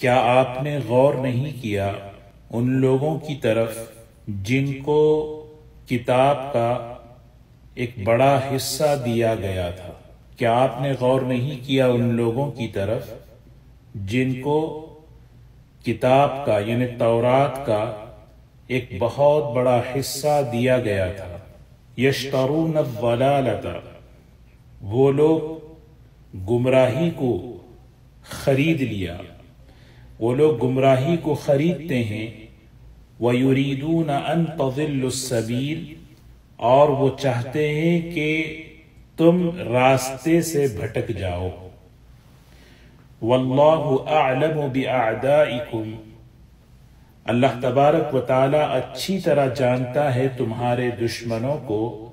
क्या आपने गौर नहीं किया उन लोगों की तरफ़ जिनको किताब का एक बड़ा हिस्सा दिया गया था? क्या आपने गौर नहीं किया उन लोगों की तरफ़ जिनको किताब का, यानी तौरात का एक बहुत बड़ा हिस्सा दिया गया था? यशतरून वलालता वो लोग गुमराही को खरीद लिया। वो लोग गुमराही को खरीदते हैं। व युरीदून अन तजिल्लुस्सबील और वो चाहते हैं कि तुम रास्ते से भटक जाओ। वल्लाहु बिअअदाइकुम। अल्लाह तबारक व अच्छी तरह जानता है तुम्हारे दुश्मनों को।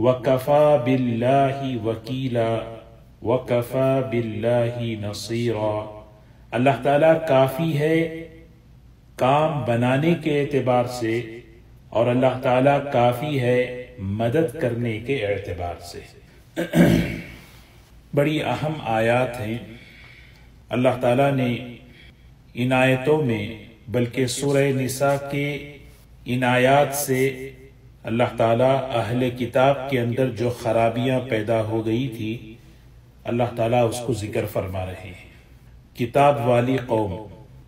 वकफा बिल्लाही वकीला, वकफा बिल्लाही नसीरा। अल्लाह ताला काफ़ी है काम बनाने के एतबार से और अल्लाह ताला काफ़ी है मदद करने के एतबार से। बड़ी अहम आयात हैं। अल्लाह ताला ने इन आयतों में, बल्कि सूरह निसा के इन आयात से अल्लाह ताला अहले किताब के अंदर जो खराबियाँ पैदा हो गई थी, अल्लाह ताला उसको ज़िक्र फरमा रहे हैं। किताब वाली कौम,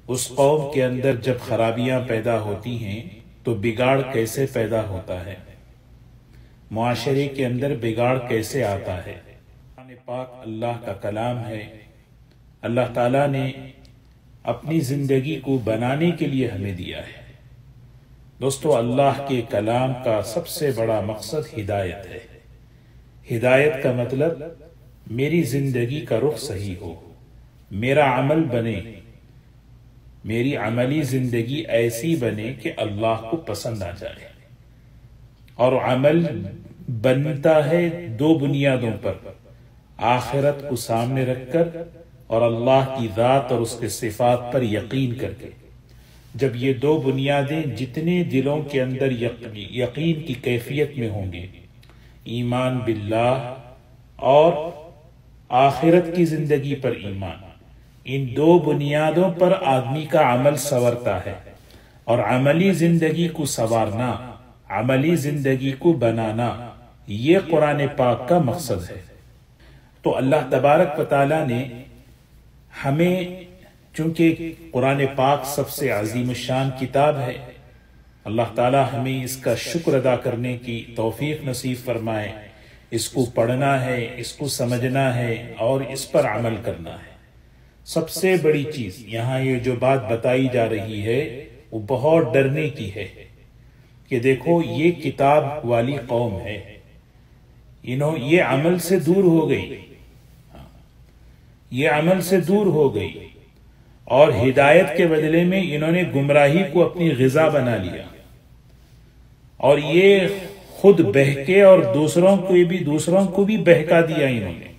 उस कौम के अंदर जब खराबियाँ पैदा होती हैं तो बिगाड़ कैसे पैदा होता है? माशरे के अंदर बिगाड़ कैसे आता है? पाक अल्लाह का कलाम है। अल्लाह ताला ने अपनी ज़िंदगी को बनाने के लिए हमें दिया है। दोस्तों, अल्लाह के कलाम का सबसे बड़ा मकसद हिदायत है। हिदायत का मतलब मेरी ज़िंदगी का रुख सही हो। मेरा अमल बने। मेरी अमली ज़िंदगी ऐसी बने कि अल्लाह को पसंद आ जाए। और अमल बनता है दो बुनियादों पर। आखिरत को सामने रखकर और अल्लाह की जात और उसके सिफात पर यकीन करके। जब ये दो बुनियादें जितने दिलों के अंदर यकीन की कैफियत में होंगे, ईमान बिल्लाह और आखिरत की ज़िंदगी पर ईमान। इन दो बुनियादों पर आदमी का अमल संवरता है और अमली ज़िंदगी को संवारना, अमली ज़िंदगी को बनाना, ये कुरान पाक का मकसद है। तो अल्लाह तबारक वाली ने हमें, चूँकि कुरान पाक सबसे अजीम शान किताब है, अल्लाह ताला हमें इसका शुक्र अदा करने की तौफीक नसीब फरमाए, इसको पढ़ना है, इसको समझना है और इस पर अमल करना है। सबसे बड़ी चीज़ यहाँ ये जो बात बताई जा रही है, वो बहुत डरने की है कि देखो ये किताब वाली कौम है। इन्हों ये अमल से दूर हो गई। ये अमल से दूर हो गई। और हिदायत के बदले में इन्होंने गुमराही को अपनी गजा बना लिया। और ये खुद बहके और दूसरों को भी, दूसरों को भी बहका दिया इन्होंने।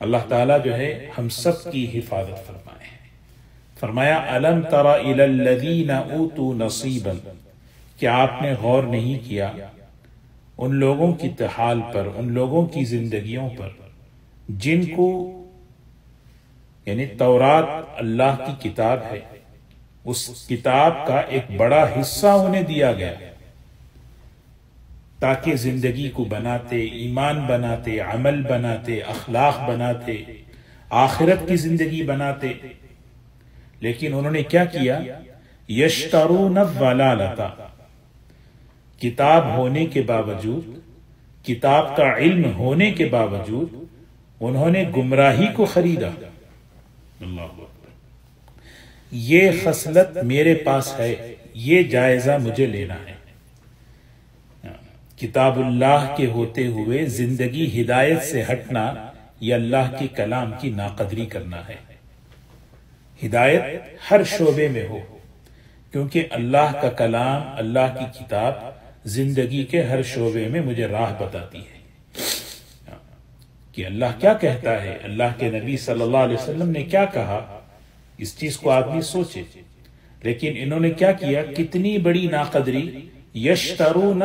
अल्लाह ताला जो है हम सब की हिफाजत फरमाए फरमाया, अलम तरा इलल्लदीना ऊतू नसीबन? क्या आपने गौर नहीं किया उन लोगों की तहाल पर, उन लोगों की जिंदगियों पर, जिनको, यानी तौरात अल्लाह की किताब है, उस किताब का एक बड़ा हिस्सा उन्हें दिया गया? ताकि ज़िंदगी को बनाते, ईमान बनाते, अमल बनाते, अखलाक बनाते, आखिरत की ज़िंदगी बनाते। लेकिन उन्होंने क्या किया? यशतरू वाला लता किताब होने के बावजूद, किताब का इल्म होने के बावजूद, उन्होंने गुमराही को खरीदा। ये खसलत मेरे पास है, ये जायजा मुझे लेना है। किताबुल्लाह के होते हुए ज़िंदगी हिदायत से हटना यह अल्लाह के कलाम की नाकदरी करना है। हिदायत हर शोबे में हो, क्योंकि अल्लाह का कलाम, अल्लाह की किताब ज़िंदगी के हर शोबे में मुझे राह बताती है। कि अल्लाह क्या कहता है? अल्लाह के नबी सल्लल्लाहु अलैहि वसल्लम ने क्या कहा? इस चीज़ को आदमी सोचे। लेकिन इन्होंने क्या किया? कितनी बड़ी नाकदरी यशतरू न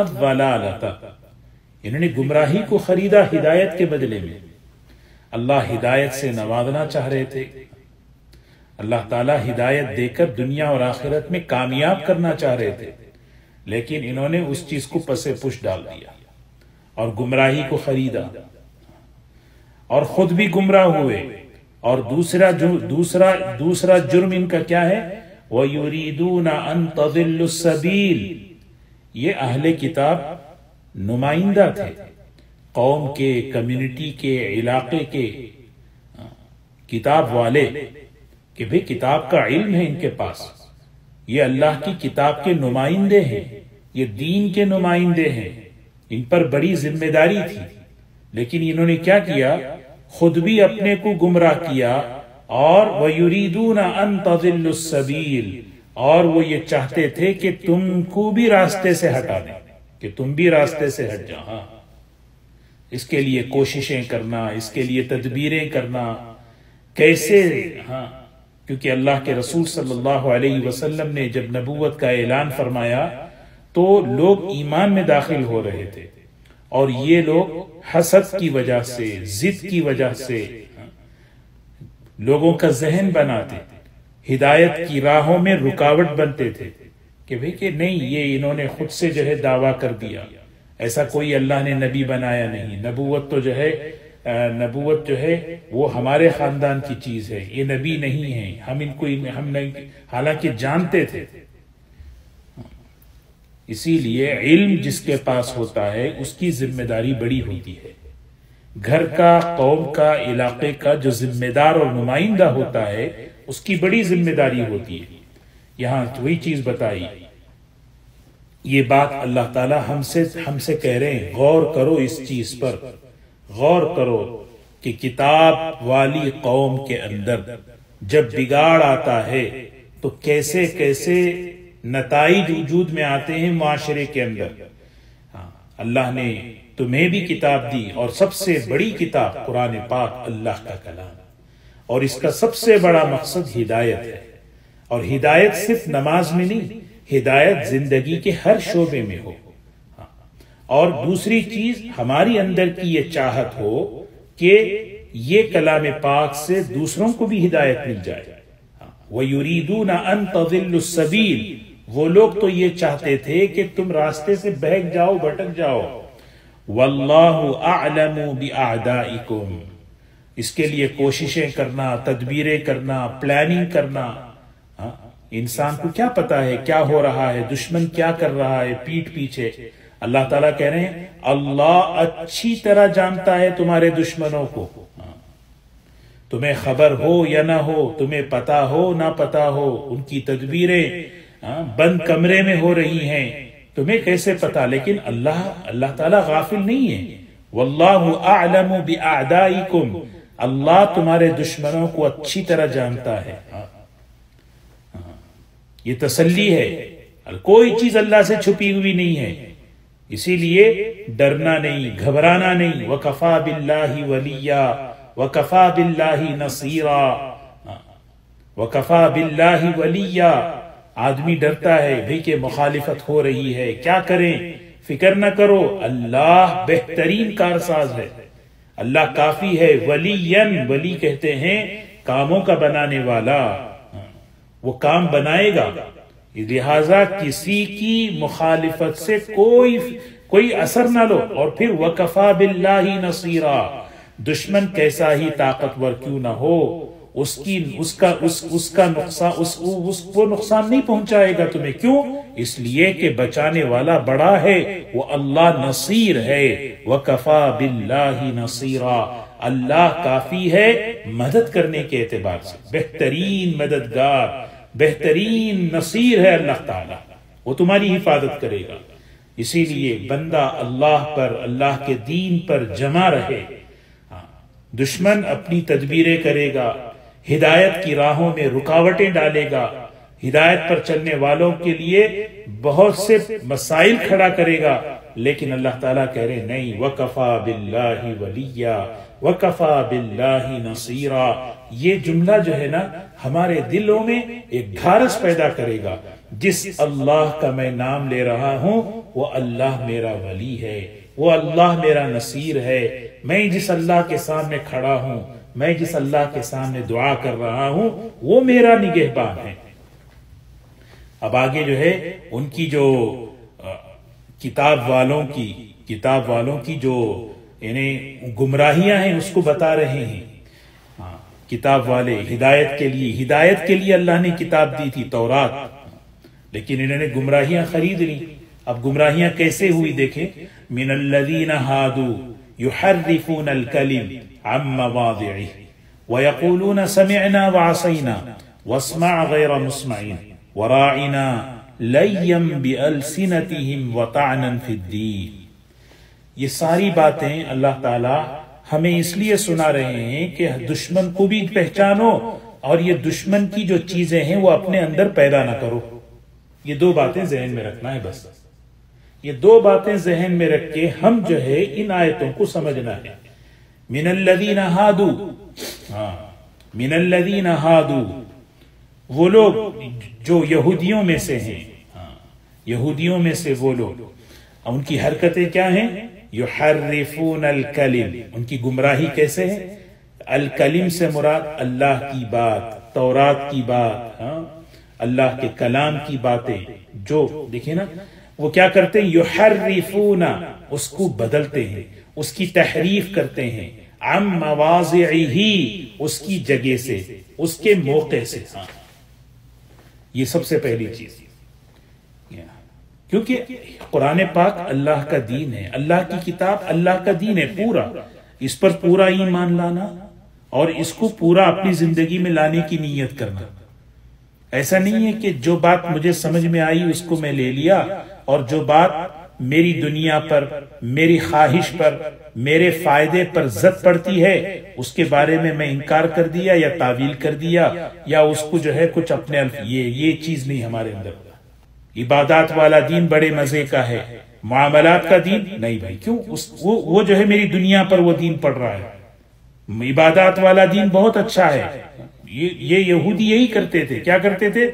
इन्होंने गुमराही को खरीदा हिदायत के बदले में। अल्लाह हिदायत से नवाजना चाह रहे थे। अल्लाह ताला हिदायत देकर दुनिया और आखिरत में कामयाब करना चाह रहे थे। लेकिन इन्होंने उस चीज़ को पसे पुश डाल दिया और गुमराही को खरीदा। और खुद भी गुमराह हुए। और दूसरा दूसरा दूसरा जुर्म इनका क्या है? वह युरीदून अन सबील। ये अहले किताब नुमाइंदा थे। कौम के, कम्युनिटी के, इलाके के किताब वाले कि भाई किताब का इल्म है इनके पास। ये अल्लाह की किताब के नुमाइंदे हैं, ये दीन के नुमाइंदे हैं। इन पर बड़ी ज़िम्मेदारी थी। लेकिन इन्होंने क्या किया? खुद भी अपने को गुमराह किया। और वयुरीदून अन तजिल्लुसबील और वो ये चाहते थे कि तुमको भी रास्ते से हटा दें कि तुम भी रास्ते से हट जाओ। हाँ। इसके लिए कोशिशें करना, इसके लिए तदबीरें करना, कैसे? हाँ। क्योंकि अल्लाह के रसूल सल्लल्लाहु अलैहि वसल्लम ने जब नबूवत का ऐलान फरमाया तो लोग ईमान में दाखिल हो रहे थे। और ये लोग हसद की वजह से, जिद की वजह से लोगों का जहन बनाते हिदायत की राहों में रुकावट बनते थे कि भाई कि नहीं, ये इन्होंने खुद से जो है दावा कर दिया। ऐसा कोई अल्लाह ने नबी बनाया नहीं। नबूवत तो जो है नबूवत जो है, वो हमारे खानदान की चीज़ है। ये नबी नहीं है। हम इनको, हम नहीं, हालाँकि जानते थे। इसीलिए इल्म जिसके पास होता है, उसकी ज़िम्मेदारी बड़ी होती है। घर का, कौम का, इलाके का जो जिम्मेदार और नुमाइंदा होता है उसकी बड़ी ज़िम्मेदारी होती है। यहाँ वही चीज़ बताई। ये बात अल्लाह ताला हमसे हमसे कह रहे हैं, गौर करो इस चीज़ पर। गौर करो कि किताब वाली कौम के अंदर जब बिगाड़ आता है तो कैसे कैसे नतज वजूद में आते हैं माशरे के अंदर। हाँ अल्लाह ने तुम्हें भी किताब दी और सबसे बड़ी किताब कुरान पाक अल्लाह का कलाम। और इसका सबसे बड़ा मकसद हिदायत है। और हिदायत सिर्फ़ नमाज़ में नहीं, हिदायत ज़िंदगी के हर शोबे में हो। हाँ। और दूसरी चीज़ हमारी अंदर की ये चाहत हो कि ये कलाम पाक से दूसरों को भी हिदायत मिल जाए। वह यूरीदू ना अन सबील। वो लोग तो ये चाहते थे कि तुम रास्ते से बहक जाओ, भटक जाओ। वल्लाहु अअलमु बिअअदाइकुम इसके लिए कोशिशें करना तदबीरें करना प्लानिंग करना। हाँ, इंसान को क्या पता है क्या हो रहा है दुश्मन क्या कर रहा है पीठ पीछे। अल्लाह ताला कह रहे हैं अल्लाह अच्छी तरह जानता है तुम्हारे दुश्मनों को। हाँ। तुम्हें खबर हो या ना हो तुम्हें पता हो ना पता हो उनकी तदबीरें हाँ, बंद कमरे में हो रही हैं। तुम्हें कैसे पता? लेकिन अल्लाह अल्लाह ताला गाफिल नहीं है। वल्लाहु अअलमु बिअअदाइकुम अल्लाह तुम्हारे दुश्मनों को अच्छी तरह जानता है। हाँ, ये तसल्ली है। और कोई चीज़ अल्लाह से छुपी हुई नहीं है। इसीलिए डरना नहीं घबराना नहीं। वकफा बिल्लाही वलिया वकफा बिल्लाही नसीरा। वकफा बिल्लाही वलिया। आदमी डरता है भाई के मुखालिफत हो रही है। क्या करें? फ़िक्र न करो। अल्लाह बेहतरीन कारसाज है। अल्लाह काफ़ी है, वलीयन, वली कहते हैं, कामों का बनाने वाला। वो काम बनाएगा। लिहाजा किसी की मुखालिफत से कोई कोई असर ना लो। और फिर वकफा बिल्ला ही नसीरा। दुश्मन कैसा ही ताकतवर क्यों ना हो। उसकी उसका उस उसका नुकसान उस उसको नुकसान नहीं पहुंचाएगा तुम्हें। क्यों? इसलिए कि बचाने वाला बड़ा है वो अल्लाह नसीर है। वकफा बिल्ला ही नसीरा। अल्लाह काफ़ी है मदद करने के एतबार से। बेहतरीन मददगार बेहतरीन नसीर है अल्लाह ताला। वो तुम्हारी हिफाजत करेगा। इसीलिए बंदा अल्लाह पर अल्लाह के दीन पर जमा रहे। हाँ, दुश्मन अपनी तदबीरें करेगा हिदायत की राहों में रुकावटें डालेगा। हिदायत पर चलने वालों के लिए बहुत से मसाइल खड़ा करेगा। लेकिन अल्लाह ताला कह रहे नहीं, वकफा बिल्लाही वलिया, वकफा बिल्लाही नसीरा। ये जुमला जो है ना, हमारे दिलों में एक धारस पैदा करेगा। जिस अल्लाह का मैं नाम ले रहा हूँ, वो अल्लाह मेरा वली है, वो अल्लाह मेरा नसीर है। मैं जिस अल्लाह के सामने खड़ा हूँ मैं जिस अल्लाह के सामने दुआ कर रहा हूँ वो मेरा निगहबान है। अब आगे जो है उनकी जो किताब वालों की किताब वालों की जो यानी गुमराहियाँ हैं उसको बता रहे हैं। हाँ, किताब वाले हिदायत के लिए हिदायत के लिए अल्लाह ने किताब दी थी तौरात। लेकिन इन्होंने गुमराहियाँ खरीद ली। अब गुमराहियाँ कैसे हुई देखे। मिनल्लदीन हादू युहर्रिफून अल कलिम। अम मवादि'i वयकूलून समिअना वअसैना वस्मा गैर मुस्मईन वराइना लयम बिअलसिनतिहिम वतअनन फिद्दीन ये सारी बातें अल्लाह ताला हमें इसलिए सुना रहे हैं कि दुश्मन को भी पहचानो और ये दुश्मन की जो चीज़ें हैं वो अपने अंदर पैदा ना करो ये दो बातें जहन में रखना है बस ये दो बातें जहन में रख के हम जो है इन आयतों को समझना है मिनल्लदीन हादू हाँ मिनल्लदीन हादू वो लोग जो यहूदियों में से हैं यहूदियों में से वो लोग। उनकी हरकतें क्या हैं? यु हर्रिफून अल उनकी गुमराही कैसे है? अल कलिम से मुराद अल्लाह की बात, तौरात की बात हाँ अल्लाह के कलाम की बातें, जो, देखिए ना, वो क्या करते हैं? यु हर्रिफूना उसको बदलते हैं, उसकी तहरीफ करते हैं। अम ही उसकी जगह से, उसके मौके से। हाँ। ये सबसे पहली चीज़। क्योंकि कुरान पाक अल्लाह का दीन है, अल्लाह की किताब अल्लाह का दीन है पूरा। इस पर पूरा ईमान लाना और इसको पूरा अपनी ज़िंदगी में लाने की नीयत करना। ऐसा नहीं है कि जो बात मुझे समझ में आई उसको मैं ले लिया और जो बात मेरी दुनिया पर, मेरी ख्वाहिश पर, मेरे फ़ायदे पर जद पड़ती है, उसके बारे में मैं इनकार कर दिया या तावील कर दिया, या उसको जो है कुछ अपने ये ये चीज़ नहीं हमारे अंदर। इबादत वाला दीन बड़े मज़े का है। मामलात का दीन नहीं भाई, क्यों? उस, वो वो जो है मेरी दुनिया पर वो दीन पड़ रहा है। इबादत वाला दीन बहुत अच्छा है। ये ये यहूदी यही करते थे। क्या करते थे?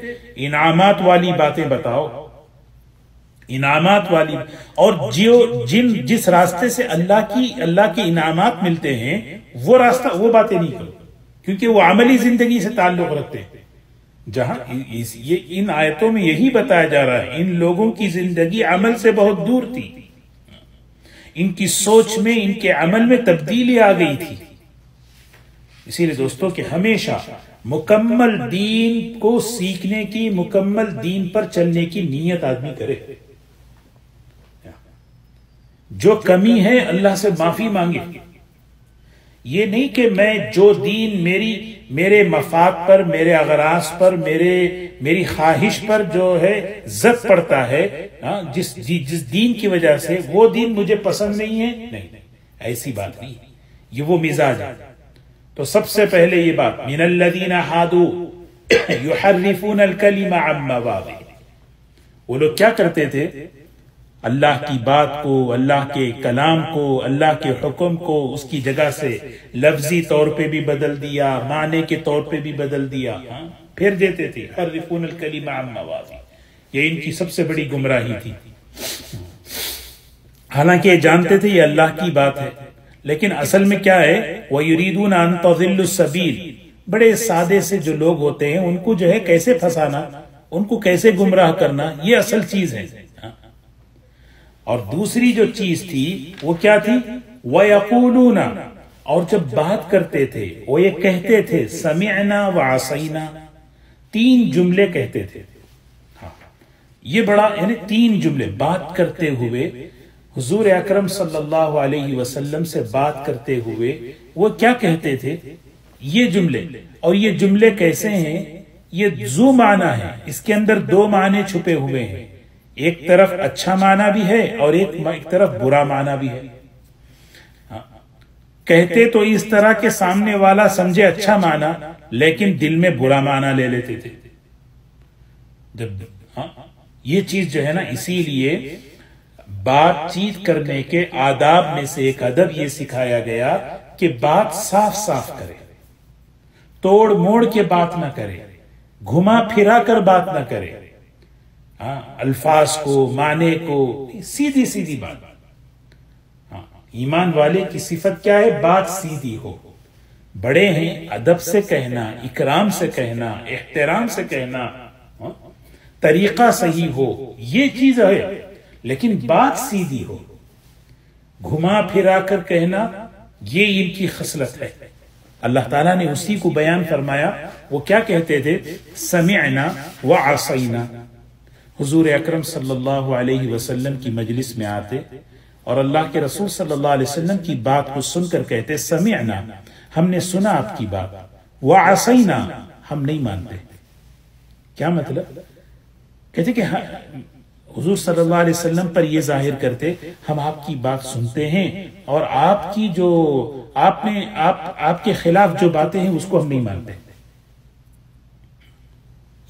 इनामात वाली बातें बताओ। इनामात वाली। और जो जिन जिस रास्ते से अल्लाह की, अल्लाह के इनामात मिलते हैं, वो रास्ता, वो बातें नहीं करो। क्योंकि वो अमली ज़िंदगी से ताल्लुक रखते हैं। जहाँ इस, ये, इन आयतों में यही बताया जा रहा है, इन लोगों की ज़िंदगी अमल से बहुत दूर थी। इनकी सोच में, इनके अमल में तब्दीली आ गई थी। इसीलिए दोस्तों कि हमेशा मुकम्मल दीन को सीखने की, मुकम्मल दीन पर चलने की नीयत आदमी करे। जो कमी है अल्लाह से माफ़ी मांगे। ये नहीं कि मैं जो दीन मेरी मेरे मफाद पर मेरे अगरास पर मेरे मेरी ख्वाहिश पर जो है जद पड़ता है आ, जिस जिस दीन की वजह से वो दीन मुझे पसंद नहीं है नहीं, ऐसी बात नहीं। ये वो मिजाज है। तो सबसे पहले ये बात मिनल्लदीना हादू युहर्रिफून अलकलिमा अम्मा वो लोग क्या करते थे? अल्लाह की बात को, अल्लाह के कलाम को, अल्लाह के हुक्म को उसकी जगह से लफ्जी तौर पे भी बदल दिया, माने के तौर पे भी बदल दिया हाँ? फिर देते थे हर रिफून कलीमा ये इनकी सबसे बड़ी गुमराही थी। हालाँकि ये जानते थे ये अल्लाह की बात है, लेकिन असल में क्या है? वह युरीदून सबील। बड़े सादे से जो लोग होते हैं, उनको जो है कैसे फंसाना, उनको कैसे गुमराह करना, ये असल चीज़ है। और दूसरी जो चीज़ थी, वो क्या थी? वयकूलूना। और जब बात करते थे, वो ये कहते थे समियना व आसईना तीन जुमले कहते थे। हाँ। ये बड़ा, यानी तीन जुमले। बात करते हुए, हुजूर अकरम सल्लल्लाहु अलैहि वसल्लम से बात करते हुए, वो क्या कहते थे? ये जुमले। और ये जुमले कैसे हैं? ये जू माना है। इसके अंदर दो माने छुपे हुए हैं। एक तरफ़ अच्छा माना भी है और एक, तरफ़ बुरा माना भी है। हाँ। कहते तो इस तरह के सामने वाला समझे अच्छा माना लेकिन दिल में बुरा माना ले लेते थे। जब हाँ, ये चीज़ जो है ना इसीलिए बातचीत करने के आदाब में से एक अदब ये सिखाया गया कि बात साफ़ साफ़ करे। तोड़ मोड़ के बात ना करे। घुमा फिरा कर बात ना करे। हाँ अल्फाज को माने को सीधी सीधी बात। हाँ ईमान वाले की सिफत क्या है? बात सीधी हो। बड़े हैं अदब से कहना इकराम से कहना एहतराम से कहना हाँ, तरीका सही हो ये चीज़ है लेकिन बात सीधी हो। घुमा फिरा कर कहना ये इनकी खसलत है। अल्लाह ताला ने उसी को बयान फरमाया वो क्या कहते थे? समियना व आसईना हुजूर अकरम सल्लल्लाहु अलैहि वसल्लम की मजलिस में आते और अल्लाह के रसूल सल्लल्लाहु अलैहि वसल्लम की बात को सुनकर कहते समियना हमने सुना आपकी बात। व आसईना हम नहीं मानते। क्या मतलब? कहते कि हुजूर सल्लल्लाहु अलैहि वसल्लम पर ये ज़ाहिर करते, हम आपकी बात सुनते हैं और आपकी जो, आपने, आप, आपके खिलाफ जो बातें हैं उसको हम नहीं मानते।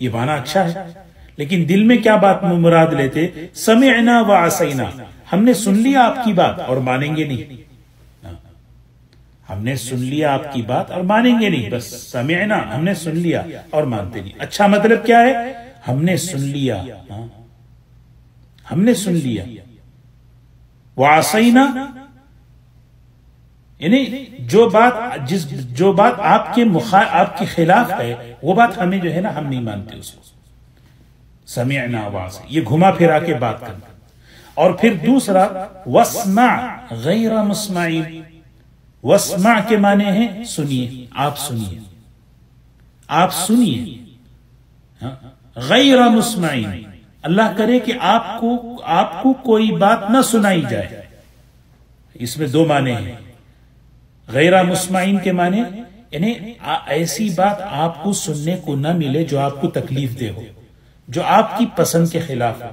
ये माना अच्छा है। लेकिन दिल में क्या बात मुराद लेते? समय व आसैना। हमने सुन लिया आपकी बात और मानेंगे नहीं। हाँ। हमने सुन लिया आपकी बात और मानेंगे नहीं। बस समय ना हमने सुन लिया और मानते नहीं। अच्छा मतलब क्या है? हमने सुन लिया। हाँ। हमने सुन लिया। वो आसैना, यानी जो बात जिस, जो बात आपके मुखा, आपके खिलाफ है, वो बात हमें जो है ना, हम नहीं मानते उसको। समियना आवाज़ ये घुमा फिरा के बात करना। और फिर दूसरा वस्मा गैर मुस्माइल वस्मा के माने हैं सुनिए आप सुनिए। आप सुनिए। हाँ, गैर मुस्माइन। अल्लाह करे कि आपको आपको कोई बात ना सुनाई जाए। इसमें दो माने हैं। गैरा मुस्माइन के माने यानी ऐसी बात आपको सुनने को ना मिले जो आपको तकलीफ़ दे हो। जो आपकी पसंद के खिलाफ है।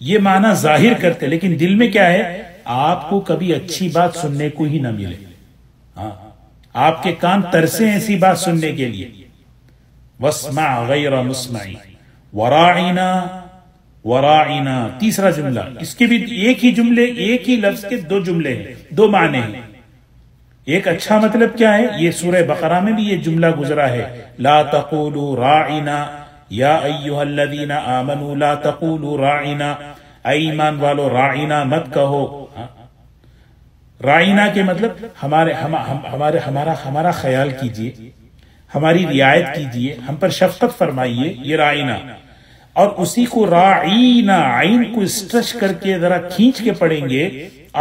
ये माना ज़ाहिर करते, लेकिन दिल में क्या है? आपको कभी अच्छी बात सुनने को ही ना मिले। हाँ आपके कान तरसे ऐसी बात सुनने के लिए। वसमा गैर मुस्माई। वराइना वराइना तीसरा जुमला। इसके भी एक ही जुमले, एक ही लफ्ज के दो जुमले हैं, दो माने हैं। एक अच्छा मतलब क्या है? ये सूरह बकरा में भी ये जुमला गुजरा है। ला तकुलू राइना या अय्युहल्लदीना आमनू ला तकूलू राइना ईमान वालो राइना मत कहो? राइना के मतलब हमारे हम, हम, हमारे हमारा हमारा ख्याल कीजिए हमारी रियायत कीजिए हम पर शफकत फरमाइए ये राइना और उसी को राइना आइन को स्ट्रेच करके जरा खींच के पढ़ेंगे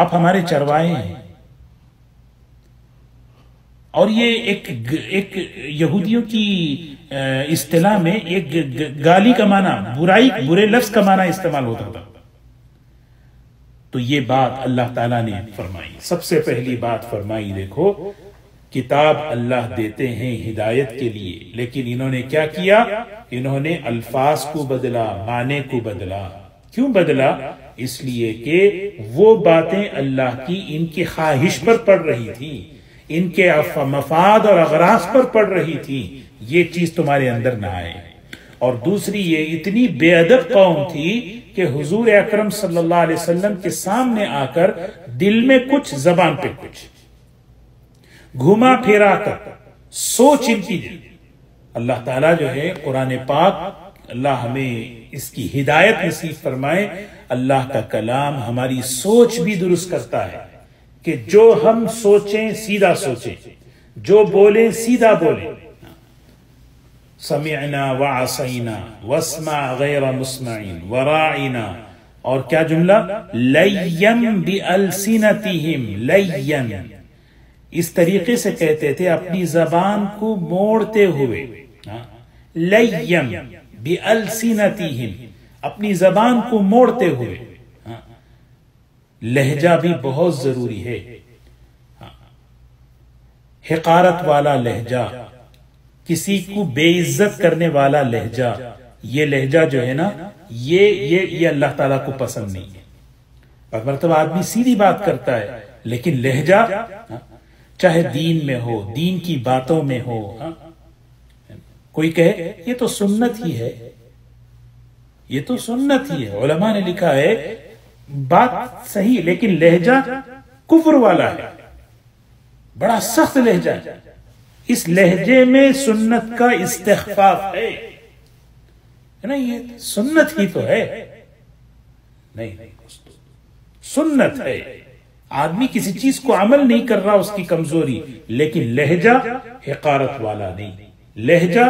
आप हमारे चरवाए हैं और ये एक एक यहूदियों की इस्तेलाह में एक गाली का माना, बुराई, बुरे लफ्ज का माना इस्तेमाल होता था। तो ये बात अल्लाह ताला ने फरमाई। सबसे पहली बात फरमाई, देखो, किताब अल्लाह देते हैं हिदायत के लिए, लेकिन इन्होंने क्या किया? इन्होंने अल्फाज को बदला, माने को बदला। क्यों बदला? इसलिए कि वो बातें अल्लाह की इनकी ख्वाहिश पर पड़ रही थी, इनके मफाद और अगराज पर पड़ रही थी ये चीज़ तुम्हारे अंदर ना आए। और दूसरी, ये इतनी बेअदब कौम थी कि हुजूर अकरम सल्लल्लाहु अलैहि वसल्लम के सामने आकर दिल में कुछ, जबान पे कुछ। घुमा फिरा कर, सोच इनकी अल्लाह ताला जो है, कुरान पाक, अल्लाह हमें इसकी हिदायत नसीब फरमाए। अल्लाह का कलाम हमारी सोच भी दुरुस्त करता है कि जो हम सोचें, सीधा सोचें। जो बोले, सीधा बोले। समियना व आसैना गैर मुस्माइन, वराइना। और क्या जुमला? लयम बि अलसिनतिहिम इस तरीके से कहते थे, अपनी जबान को मोड़ते हुए। लयम बि अपनी जबान को मोड़ते हुए। लहजा भी बहुत ज़रूरी है? हिकारत वाला लहजा। किसी को बेइज्जत करने वाला लहजा। ये लहजा जो है ना, ये ये ये अल्लाह ताला को पसंद नहीं है। और मतलब आदमी सीधी बात करता है, लेकिन लहजा चाहे दीन में हो, दीन की बातों में हो, कोई कहे, ये तो सुन्नत ही है। ये तो सुन्नत ही है। उलमा ने लिखा है, बात सही, लेकिन लहजा कुफर वाला है। बड़ा सख्त लहजा है। इस लहजे में सुन्नत का इस्तेफाफ है। ना, ये सुन्नत ही तो है। नहीं नहीं सुन्नत है। आदमी किसी चीज़ को अमल नहीं कर रहा उसकी कमज़ोरी, लेकिन लहजा हकारत वाला नहीं। लहजा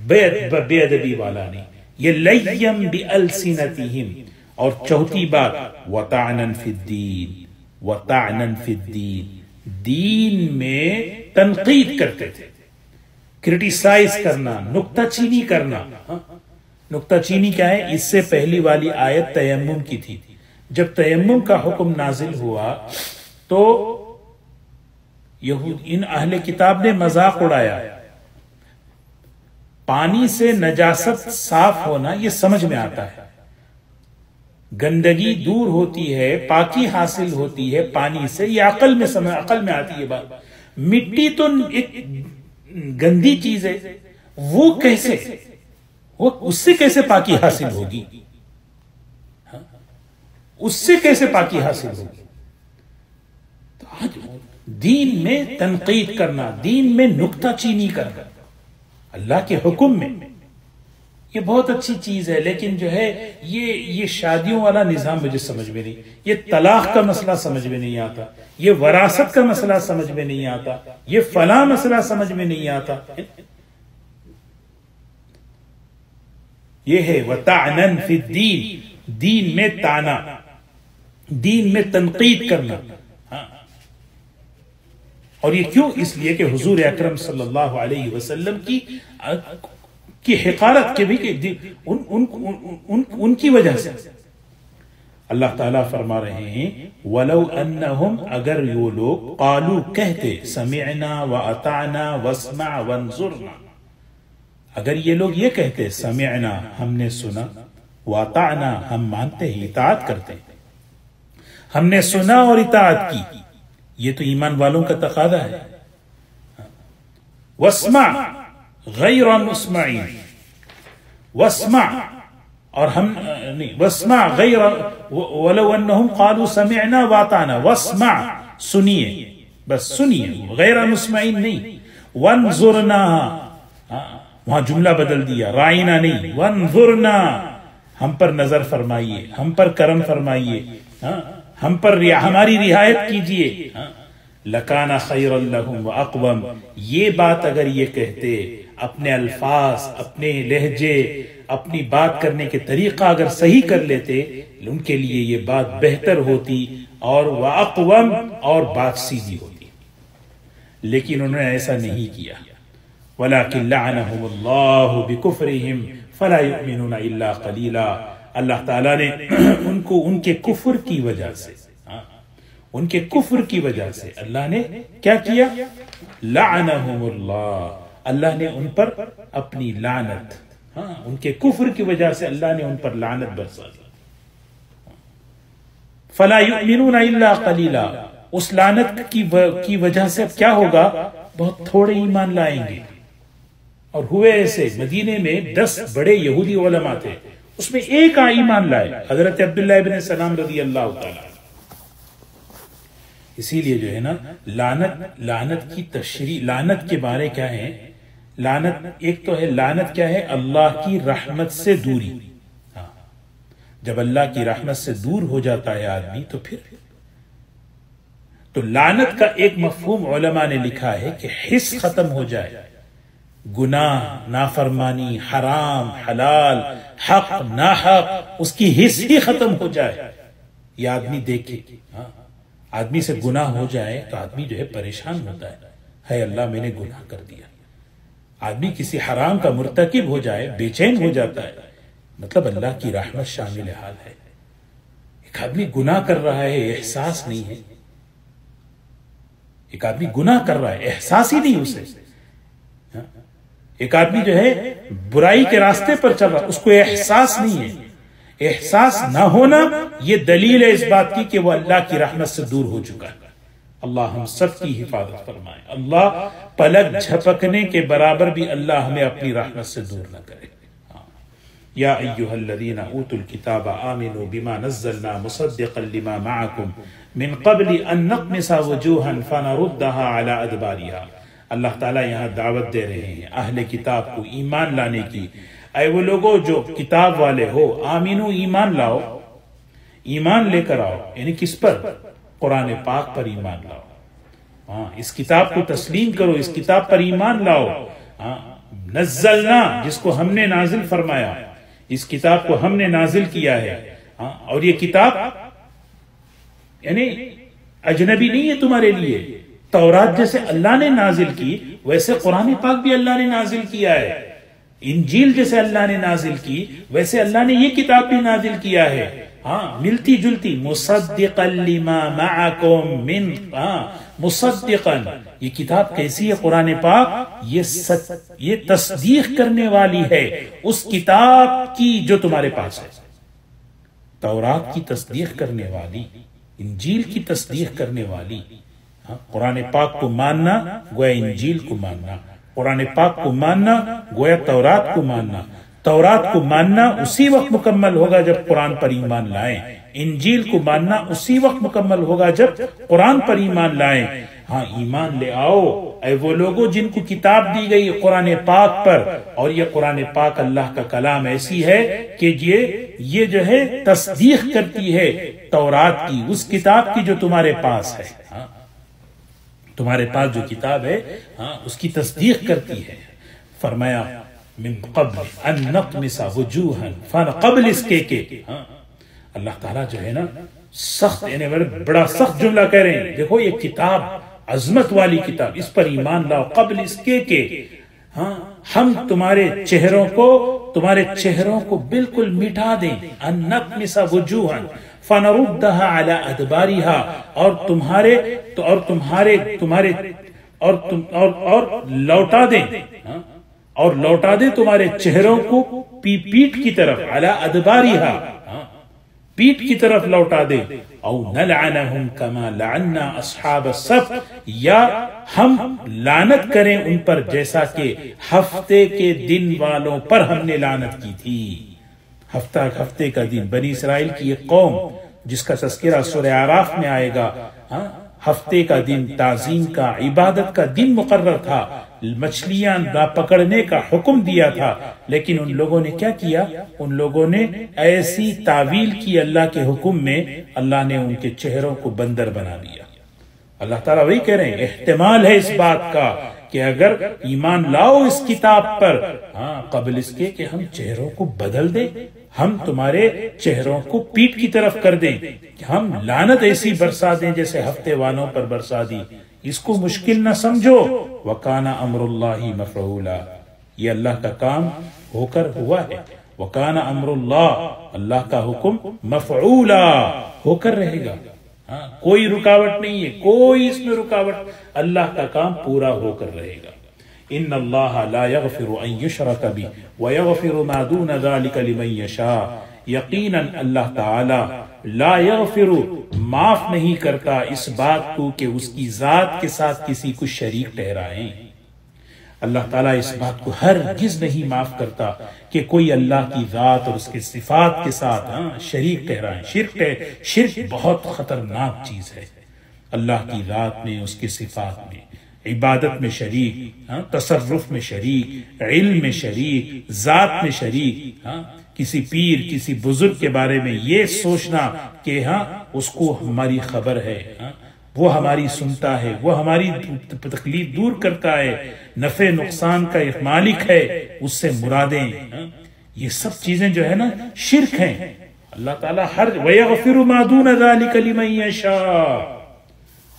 बेअदबी वाला नहीं। ये लयम बि अलसिनतिहिम और चौथी बात, वतानन फिद्दीन वतानन फिद्दीन। दीन में तनकीद करते थे। क्रिटिसाइज करना, नुक्ताचीनी करना। नुक्ताचीनी क्या है? इससे पहली वाली आयत तयम की थी। जब तयम का हुक्म नाजिल हुआ तो यहूद, इन अहले किताब ने मज़ाक उड़ाया। पानी से नजासत साफ़ होना यह समझ में आता है। गंदगी दूर होती है, पाकी हासिल होती है पानी से, ये अकल में समय, अकल में आती है बात। मिट्टी तो एक गंदी चीज़ है, वो कैसे? वो उससे कैसे पाकी हासिल होगी? उससे कैसे पाकी हासिल होगी? तो आज दीन में तनकीद करना, दीन में नुकता चीनी करना, अल्लाह के हुक्म में। ये बहुत अच्छी चीज़ है, लेकिन जो है, ये ये शादियों वाला निज़ाम मुझे समझ में नहीं। ये तलाक का मसला समझ में नहीं आता। ये वरासत का मसला समझ में नहीं आता। ये फला मसला समझ में नहीं आता। ये है वतानन फि दीन। दीन में ताना। दीन में तनकीद करना। हाँ। और ये क्यों? इसलिए कि हुजूर अकरम सल्लल्लाहु अलैहि वसल्लम की की हिकारत के भी उन, उन, उन, उन, उनकी वजह से। अल्लाह ताला फरमा रहे हैं वलो अन्नहुम अगर वो लोग कालू कहते समिअना व अताना वस्मा वंजुरना। अगर ये लोग ये कहते समिअना हमने सुना व अताना हम मानते हैं इतात करते हमने सुना और इतात की। ये तो ईमान वालों का तकादा है। वस्मा गैर मुस्माइन वस्मा और हम नहीं वस्मा गैर वलो अन्नहुम कालू समिअना वाताना वस्मा सुनिए बस सुनिए गैर मुस्माइन नहीं वनजुरना वहाँ जुमला बदल दिया राइना नहीं वनजुरना हम पर नज़र फरमाइए हम पर करम फरमाइए हाँ हम पर रिया, हमारी रियायत कीजिए हाँ लकाना खैर अकवम। ये बात अगर ये कहते, अपने अल्फाज, अपने लहजे, अपनी बात करने के तरीका अगर सही कर लेते, उनके लिए ये बात बेहतर होती और वह अकवम और बात सीधी होती। लेकिन उन्होंने ऐसा नहीं किया। फला अल्लाह ताला ने उनको उनके कुफर की वजह से उनके कुफर की वजह से अल्लाह ने क्या किया? लानहुमुल्लाह। अल्लाह ने उन पर अपनी लानत हाँ उनके कुफर की वजह से अल्लाह ने उन पर लानत बरसा दी। फला कलीला। उस लानत की की वजह से अब क्या होगा? बहुत थोड़े ईमान लाएँगे। और हुए ऐसे, मदीने में दस बड़े यहूदी ओलमा थे। उसमें एक ईमान लाए, हज़रत अब्दुल्ला सलाम रज़ी अल्लाह ताला। इसीलिए जो है ना, लानत लानत की तशरी, लानत के बारे क्या है? लानत, एक तो है, लानत क्या है? अल्लाह की रहमत से दूरी। हाँ। जब अल्लाह की रहमत से दूर हो जाता है आदमी तो फिर? तो लानत का एक मफहूम ओलमा ने लिखा है कि हिस्स खत्म हो जाए। गुनाह, नाफरमानी, हराम, हलाल, हक ना हक उसकी हिस्स ही खत्म हो जाए। ये आदमी देखे। हाँ। आदमी से गुनाह हो जाए तो आदमी जो है परेशान होता है। है। अल्लाह मैंने गुनाह कर दिया। आदमी किसी हराम का मुर्तकिब हो जाए बेचैन हो जाता है। मतलब अल्लाह की रहमत शामिल हाल है। एक आदमी गुनाह कर रहा है एहसास नहीं है। एक आदमी गुनाह कर रहा है एहसास ही नहीं उसे। हाँ? एक आदमी जो है बुराई के रास्ते पर चल रहा उसको एहसास नहीं है। एहसास ना होना यह दलील है इस बात की कि वह अल्लाह की रहमत से दूर हो चुका है। अल्लाह हम सब की हिफाजत फरमाए। अल्लाह पलक झपकने के बराबर भी अल्लाह हमें अपनी रहमत से दूर न करे। हाँ। या अय्युहल्लज़ीना ऊतुल किताब, आमिनु बिमा नज़्ज़लना मुसद्दिक़न लिमा मअकुम, मिन क़ब्ल अन नक़मिसा वजूहन फनरुद्दहा अला अदबारिहा। अल्लाह ताला यहाँ दावत दे रहे हैं, अहले किताब को ईमान लाने की अय वो लोगो जो किताब वाले हो, आमीनो ईमान लाओ। ईमान लेकर आओ, यानी किस पर? कुरान पाक पर ईमान लाओ। हाँ इस किताब को तस्लीम करो, इस किताब पर ईमान लाओ। हाँ नजलना जिसको हमने नाजिल फरमाया, इस किताब को हमने नाजिल किया है। हाँ और ये किताब, यानी अजनबी नहीं है तुम्हारे लिए। तौरात जैसे अल्लाह ने नाजिल की, वैसे कुरान पाक भी अल्लाह ने नाजिल किया है। इंजील जैसे अल्लाह ने नाजिल की, वैसे अल्लाह ने ये किताब भी नाजिल किया है। हाँ मिलती जुलती मुसद्दिकलिमा मिन हाँ ये किताब कैसी है कुरान पाक? ये सच, ये तस्दीक करने वाली है। उस किताब की जो तुम्हारे पास है। तौरात की तस्दीक करने वाली, इंजील की तस्दीक करने वाली। हाँ कुरान पाक को मानना, गोया इंजील को मानना। कुरान पाक को मानना गोया तौरात को मानना तौरात को मानना उसी वक्त मुकम्मल होगा जब कुरान पर ईमान लाए इंजील को मानना उसी वक्त मुकम्मल होगा जब कुरान पर ईमान लाएँ हाँ ईमान ले आओ। ऐ वो लोगों जिनको किताब दी गई कुरान पाक पर, और ये कुरान पाक अल्लाह का कलाम ऐसी है कि ये ये जो है, तस्दीक करती है तौरात की, उस किताब की जो तुम्हारे पास है। हाँ। तुम्हारे पास जो किताब है हाँ उसकी तस्दीक करती है। फरमाया, मिन कब्ल अन नकमिसा वजूहन, फन कब्ल इसके के हाँ अल्लाह ताला जो है ना, सख्त, यानी बड़ा सख्त जुमला कह रहे हैं देखो ये किताब, अजमत वाली किताब, इस पर ईमान लाओ, कब्ल इसके के हाँ हम तुम्हारे चेहरों को, तुम्हारे चेहरों को बिल्कुल मिटा दें अनक मिसा वजूहन फनरुद्दहा अला अदबारिहा और तुम्हारे तो और तुम्हारे तुम्हारे और तुम और और लौटा दें? और लौटा दे तुम्हारे चेहरों को पी पीठ की तरफ़ अला अदबारिहा? पीठ की तरफ़ लौटा दे और नलअनहुम कमा लअन्ना असहाब सफ या हम लानत करें उन पर जैसा कि हफ़्ते के दिन वालों पर हमने लानत की थी हफ़्ता हफ़्ते का दिन, बनी इसराइल की एक कौम, जिसका तस्करा सुर आराफ में आएगा, हा? हफ़्ते का दिन ताजीम का, इबादत का दिन मुकर्र था। मछलियाँ ना पकड़ने का हुक्म दिया था। लेकिन उन लोगों ने क्या किया? उन लोगों ने ऐसी तावील की अल्लाह के हुक्म में अल्लाह ने उनके चेहरों को बंदर बना दिया। अल्लाह ताला वही कह रहे हैं, एहतमाल है इस बात का कि अगर ईमान लाओ इस किताब पर। हाँ कबल इसके कि हम चेहरों को बदल दें। हम तुम्हारे चेहरों को पीठ की तरफ़ कर दें कि हम लानत ऐसी बरसा दें जैसे हफ़्ते वालों पर बरसा दी। इसको मुश्किल न समझो। वकाना अमरुल्लाही मफरूला ये अल्लाह का काम होकर हुआ है। वकाना अमरुल्ला अल्लाह का हुक्म मफरूला होकर रहेगा। हाँ कोई रुकावट नहीं है। कोई इसमें रुकावट। अल्लाह का काम पूरा होकर रहेगा। इन अल्लाह अन युशरक व यगफिरु मा दून ज़ालिका लिमन यशा यकीनन अल्लाह ताला ला यगफिरु माफ़ नहीं करता इस बात को कि उसकी जात के साथ किसी को शरीक ठहराएँ अल्लाह ताला इस बात को हर गिज नहीं माफ़ करता कि कोई अल्लाह की जात और उसके सिफात के साथ हाँ, शरीक ठहराए शिरक शिरक बहुत खतरनाक चीज़ है अल्लाह की जात में उसके सिफात में इबादत में शरीक हाँ, तसर्रुफ में शरीक इल्म में शरीक जात में शरीक हाँ, किसी पीर किसी बुज़ुर्ग के बारे में ये सोचना कि हाँ उसको हमारी खबर है हाँ, वो हमारी सुनता है वो हमारी तकलीफ़ दूर करता है नफे नुकसान का एक मालिक है उससे मुरादें हाँ? ये सब चीज़ें जो है ना शिरक हैं अल्लाह ताला हर वयगफिर मादून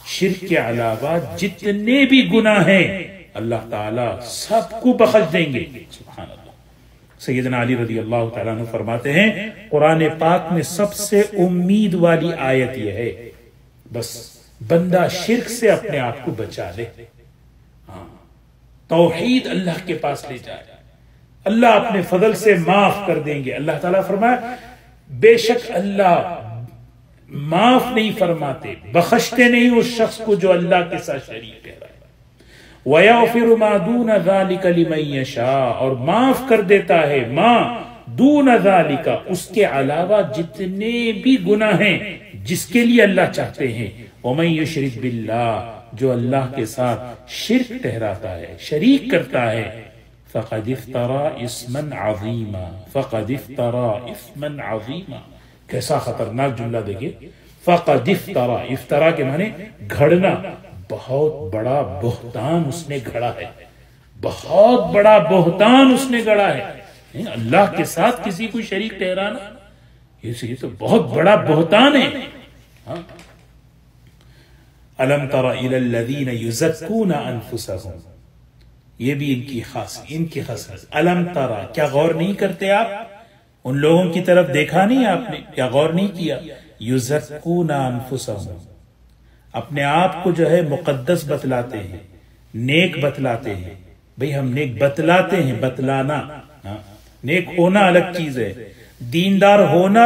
शिरक के अलावा जितने भी गुना हैं, अल्लाह ताला सबको बख्श देंगे। सैयदना अली रज़ी अल्लाह फरमाते हैं, कुरान पाक में सबसे उम्मीद वाली आयत यह है, बस बंदा शिरक से अपने आप को बचा ले। हाँ तोहीद अल्लाह के पास ले जाए। अल्लाह अपने फजल से माफ़ कर देंगे। अल्लाह ताला फरमाए बेशक अल्लाह माफ़ नहीं फरमाते, बख्शते नहीं उस शख्स को जो अल्लाह के साथ शरीक है। वया फिर मादून शाह और माफ़ कर देता है माँ दून का उसके अलावा जितने भी गुना हैं, जिसके लिए अल्लाह चाहते हैं ओमई शरीक बिल्ला जो अल्लाह के साथ शिरक ठहराता है, शरीक करता है, फ़कद इफ्तरा इसमन अजीमा, फ़कद इफ्तरा इसमन अजीमा। कैसा खतरनाक जुमला देखिए। फ़कद इफ्तरा इफ्तरा के माने घड़ना। बहुत बड़ा बोहतान उसने घड़ा है। बहुत बड़ा बोहतान उसने गड़ा है। अल्लाह के साथ किसी को शरीक ठहराना, ये तो बहुत बड़ा बोहतान है। हाँ। अलम तरीन युजक्कून अनफुसहुम। ये भी इनकी खास इनकी खास अलम तरा, क्या गौर नहीं करते आप? उन लोगों की तरफ़ देखा नहीं आपने क्या गौर नहीं किया? युजक्कून अनफुसहुम। अपने आप को जो है मुकद्दस बतलाते हैं, नेक बतलाते हैं। भाई, हम नेक बतलाते हैं, बतलाना। हाँ। नेक होना अलग चीज़ है। दीनदार होना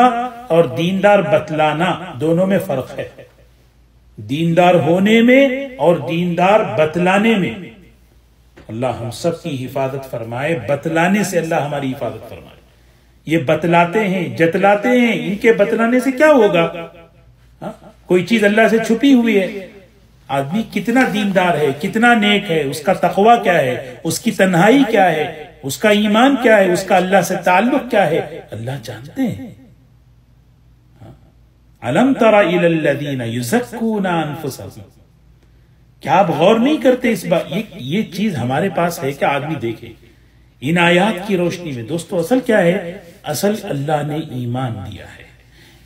और दीनदार बतलाना, दोनों में फ़र्क है। दीनदार होने में और दीनदार बतलाने में। अल्लाह हम सब की हिफाजत फरमाए, बतलाने से अल्लाह हमारी हिफाजत फरमाए। ये बतलाते हैं, जतलाते हैं, इनके बतलाने से क्या होगा? हा? कोई चीज़ अल्लाह से छुपी हुई है। आदमी कितना दीनदार है, कितना नेक है, उसका तकवा क्या है, उसकी तन्हाई क्या है, उसका ईमान क्या है, उसका अल्लाह से ताल्लुक क्या है? अल्लाह जानते हैं। अलम तरा क्या आप गौर नहीं करते इस बात? ये ये चीज़ हमारे पास है क्या आदमी देखे। इन आयात की रोशनी में। दोस्तों, असल क्या है? असल अल्लाह ने ईमान दिया है।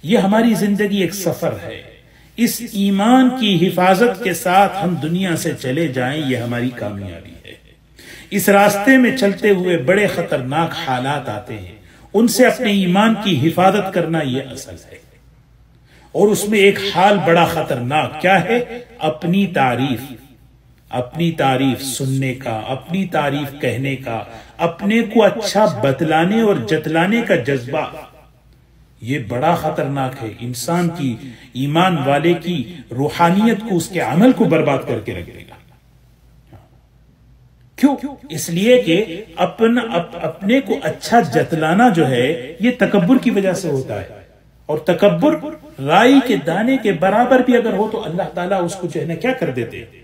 ये हमारी ज़िंदगी एक सफ़र है। इस ईमान की हिफाजत के साथ हम दुनिया से चले जाएँ, ये हमारी कामयाबी है। इस रास्ते में चलते हुए बड़े खतरनाक हालात आते हैं। उनसे अपने ईमान की हिफाजत करना यह असल है। और उसमें एक हाल बड़ा खतरनाक, क्या है? अपनी तारीफ़। अपनी तारीफ़ सुनने का अपनी तारीफ़ कहने का अपने को अच्छा बतलाने और जतलाने का जज्बा। ये बड़ा खतरनाक है इंसान की ईमान वाले की रूहानियत को उसके अमल को बर्बाद करके रख देगा। क्यों? इसलिए कि अपन अप, अपने को अच्छा जतलाना जो है ये तकबर की वजह से होता है। और तकबर राई के दाने के बराबर भी अगर हो तो अल्लाह ताला उसको जो है ना क्या कर देते?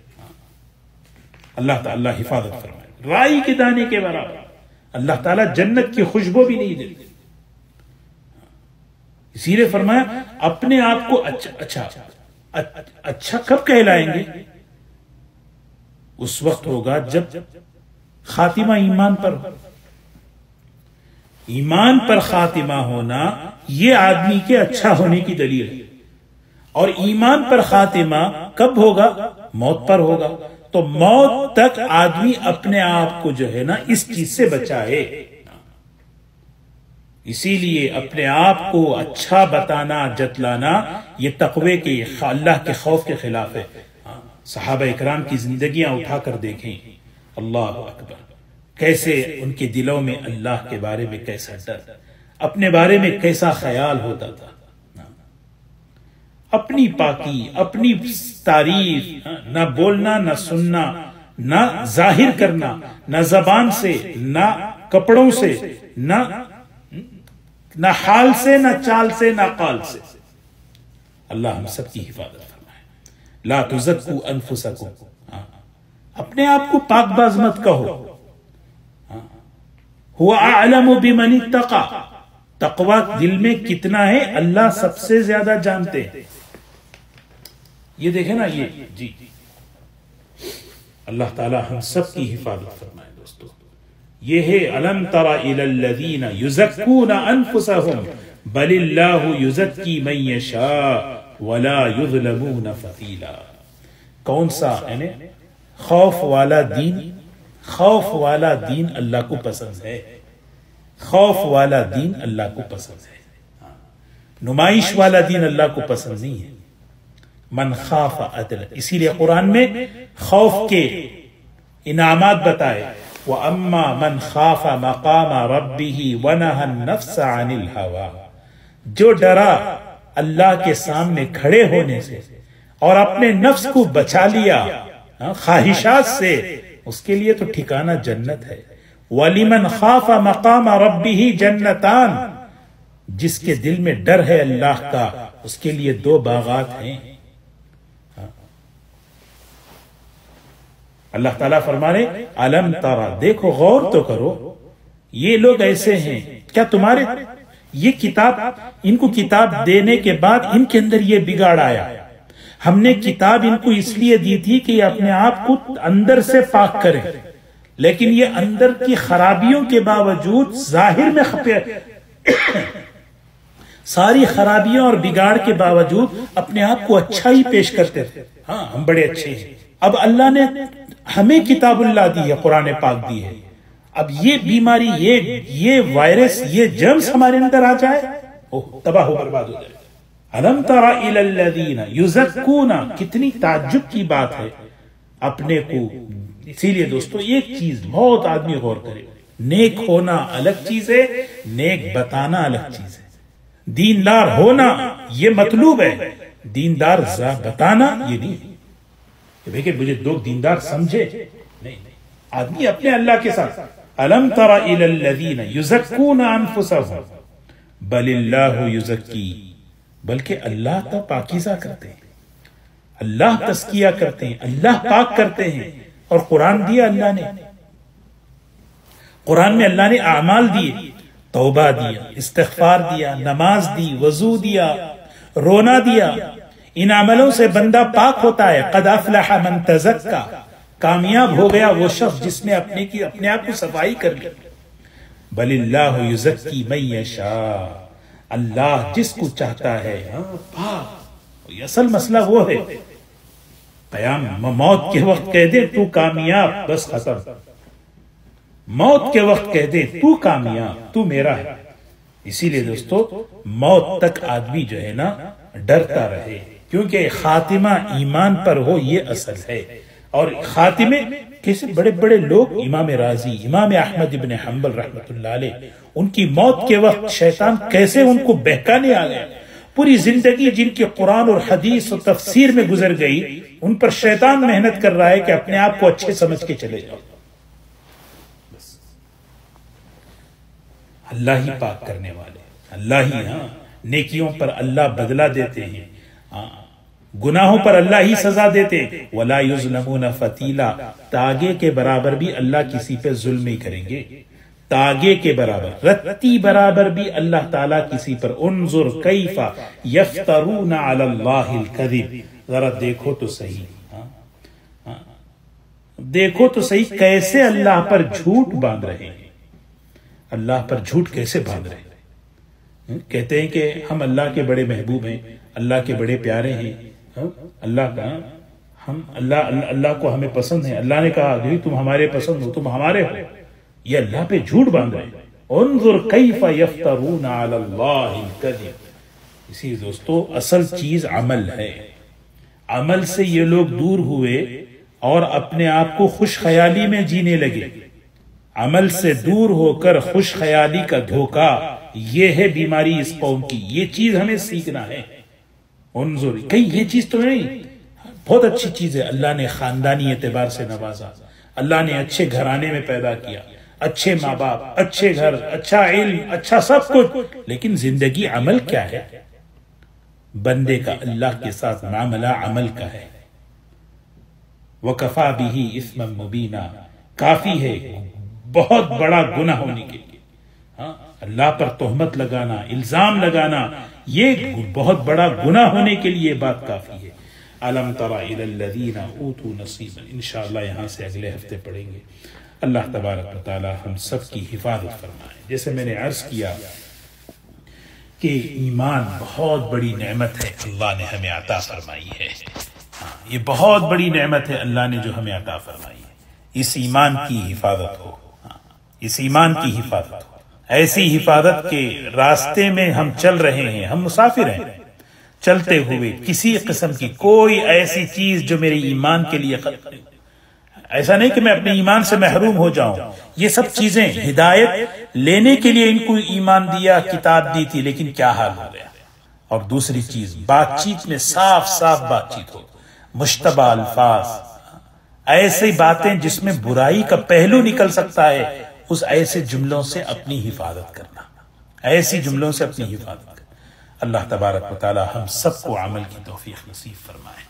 अल्लाह ताला हिफाजत फरमाए। राई के दाने के बराबर। अल्लाह ताला जन्नत की खुशबू भी नहीं देते। इसीलिए फरमाया, अपने आप को अच्छा अच्छा अच्छा कब कहलाएँगे? उस वक्त होगा जब खातिमा ईमान पर ईमान पर खातिमा होना यह आदमी के अच्छा होने की दलील है। और ईमान पर खातिमा कब होगा? मौत पर होगा। तो मौत तक आदमी अपने आप को जो है ना, इस चीज़ से बचाए। इसीलिए अपने आप को अच्छा बताना, जतलाना, ये तकवे के अल्लाह के खौफ के खिलाफ है। साहब इकराम की जिंदगियाँ उठाकर देखें। अल्लाह अकबर। कैसे उनके दिलों में अल्लाह के बारे में कैसा डर, अपने बारे में कैसा ख्याल होता था। अपनी पाकी, अपनी तारीफ़, न बोलना, न सुनना, न ज़ाहिर करना, न जबान से, न कपड़ों से, न न हाल से, न चाल से, न काल से। अल्लाह हम सबकी हिफाजत फरमाए। ला तुजक्कू अनफुसकुम अपने आप को पाकबाज मत कहो। हुआ आलम बिमनी तका तकवा दिल में कितना है, अल्लाह सबसे ज़्यादा जानते हैं। ये देखे ना ये, जी। अल्लाह ताला हम सब की हिफाजत फरमाए दोस्तों। ये है, अलम तरा इलल्लदीन युजक्कून अनफुसहुम, बलिल्लाहु युजक्की मन यशा वला युज़लमून फतीला कौन सा, यानी खौफ वाला दीन, खौफ वाला दीन अल्लाह को पसंद है। खौफ वाला दीन अल्लाह को पसंद है। नुमाइश वाला दीन अल्लाह को पसंद नहीं है। मन खाफ अदल। इसीलिए कुरान में खौफ के इनामात बताए वह अम्मा मन खाफा मकाम रबी ही वनहन नफ्स अनिल हवा। जो डरा अल्लाह के सामने खड़े होने से और अपने नफ्स को बचा लिया ख्वाहिशात से, उसके लिए तो ठिकाना जन्नत है। वलीमन खाफा मकाम रबी ही जन्नतान। जिसके दिल में डर है अल्लाह का, उसके लिए दो बागात हैं। अल्लाह ताला फरमा रहे अलम तारा, देखो, गौर तो करो। ये लोग ऐसे हैं। क्या तुम्हारे ये किताब, इनको किताब देने के बाद इनके अंदर ये बिगाड़ आया। हमने किताब इनको इसलिए दी थी कि अपने आप को अंदर से पाक करें। लेकिन ये अंदर की खराबियों के बावजूद ज़ाहिर में खपे सारी खराबियों और बिगाड़ के बावजूद अपने आप को अच्छा ही पेश करते थे। हाँ हम बड़े अच्छे हैं। अब अल्लाह ने हमें किताबुल्ला दी है, कुरान पाक दी है। अब ये बीमारी, ये ये वायरस, ये जर्म्स हमारे अंदर आ जाए तबाह हो, बर्बाद हो जाए। अलम युजक्कूना, कितनी ताज्जुब की बात है। अपने को, इसीलिए दोस्तों, एक चीज़ बहुत आदमी गौर करे। नेक होना अलग चीज़ है, नेक बताना अलग चीज़ है। दीनदार होना, ये मतलूब है। दीनदार बताना, ये नहीं। देखिए, मुझे दो दीनदार समझे। नहीं आदमी अपने अल्लाह के साथ। अलम तरा इलल्लदीन युजक्कून अनफुसहुम बल्कि अल्लाह तो पाकिजा करते हैं। अल्लाह तस्किया करते हैं। अल्लाह पाक करते हैं। और कुरान दिया अल्लाह ने। कुरान में अल्लाह ने अमाल दिए। तोबा दिया इस्तफार दिया, नमाज़ दी, वज़ू दिया, रोना दिया। इन अमलों से बंदा पाक होता है। कदाफलाह मन तजक्का। कामयाब हो गया वो शख्स जिसने अपने की, अपने आप को सफ़ाई कर ली। बलिल्लाह युजक्की मैशा अल्लाह जिसको चाहता है पाक। असल मसला वो है। कयाम मौत के वक्त कह दे, तू कामयाब, बस खत्म। मौत के वक्त कह दे, तू कामयाब, तू मेरा है। इसीलिए दोस्तों, मौत तक आदमी जो है ना, डरता रहे। क्योंकि खातिमा ईमान पर हो, ये असल है। और खातिमे कैसे बड़े बड़े लोग इमाम राज़ी, इमाम अहमद इबन हम्बल रहमत उनकी मौत के वक्त शैतान कैसे उनको बहकाने आ गया पूरी ज़िंदगी जिनके कुरान और हदीस और तफसीर में गुजर गई, उन पर शैतान मेहनत कर रहा है कि अपने आप को अच्छे समझ के चले जाओ। अल्लाह ही पाक करने वाले, अल्लाह ही हाँ नेकियों पर अल्लाह बदला देते हैं हाँ। गुनाहों पर अल्लाह ही सजा देते। वला युजलमून फतीला। तागे के बराबर भी अल्लाह किसी पे जुल्म नहीं करेंगे। तागे के बराबर, रत्ती बराबर भी अल्लाह ताला किसी पर, उनजुर कैफा यफ्तरून कदिब। जरा देखो तो सही। हाँ? हाँ? देखो तो सही कैसे अल्लाह पर झूठ बाँध रहे हैं। अल्लाह पर झूठ कैसे बाँध रहे हैं? कहते हैं कि हम अल्लाह के बड़े महबूब हैं। अल्लाह के बड़े प्यारे हैं। हाँ? अल्लाह का, हम अल्लाह अल्लाह को हमें पसंद है। अल्लाह ने कहा कि तुम हमारे पसंद हो, तुम हमारे हो। ये अल्लाह पे झूठ बाँध रहे इसी दोस्तों, असल चीज़ अमल है। अमल से ये लोग दूर हुए और अपने आप को खुश ख्याली में जीने लगे। अमल से दूर होकर खुश ख्याली का धोखा, ये है बीमारी इस कौम की। ये चीज़ हमें सीखना है। उनजुर कहीं ये चीज़ तो नहीं बहुत अच्छी चीज़ है अल्लाह ने खानदानी एतबार से नवाजा अल्लाह ने अच्छे घराने में पैदा किया अच्छे माँ बाप अच्छे घर अच्छा इल्म अच्छा सब कुछ लेकिन ज़िंदगी अमल क्या है बंदे का अल्लाह के साथ मामला अमल का है वकफा भी ही इसम मुबीना काफ़ी है बहुत बड़ा गुना होने के लिए हाँ अल्लाह पर तोहमत लगाना इल्ज़ाम लगाना ये बहुत बड़ा गुना होने के लिए बात काफ़ी है। अलम तरा नसीबन। इंशाल्लाह यहाँ से अगले हफ़्ते पढ़ेंगे। अल्लाह तबारक हम सब की हिफाजत फरमाए। जैसे मैंने अर्ज़ किया कि ईमान बहुत बड़ी नेमत है अल्लाह ने हमें अता फरमाई है। हाँ ये बहुत बड़ी नेमत है अल्लाह ने जो हमें अता फरमाई है। इस ईमान की हिफाजत हो। हाँ, इस ईमान की हिफाजत हो। ऐसी हिफाजत के रास्ते में हम चल रहे हैं, हम मुसाफिर हैं। चलते हुए किसी किस्म की कोई ऐसी चीज़ जो मेरे ईमान के लिए ऐसा नहीं कि मैं अपने ईमान से महरूम हो जाऊँ। ये सब चीज़ें हिदायत लेने के लिए इनको ईमान दिया, किताब दी थी, लेकिन क्या हाल हो गया? और दूसरी चीज़, बातचीत में साफ़ साफ़ बातचीत हो। मुश्तबा अल्फाज। ऐसी बातें जिसमें बुराई का पहलू निकल सकता है उस ऐसे जुमलों से अपनी हिफाजत करना। ऐसी जुमलों से अपनी हिफाजत करना। अल्लाह तबारक वाली हम सबको अमल की तोफ़ी नसीब फरमाए।